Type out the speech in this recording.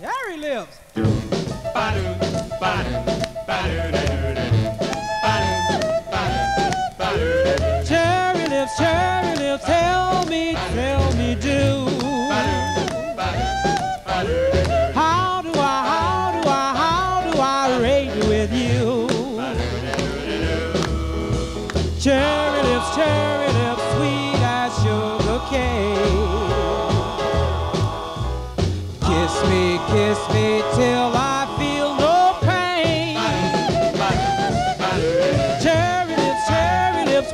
Cherry lips. Cherry lips, cherry lips, tell me, tell me, do. How do I, how do I, how do I rate with you? Cherry lips, cherry me, kiss me till I feel no pain. Cherry lips, cherry lips,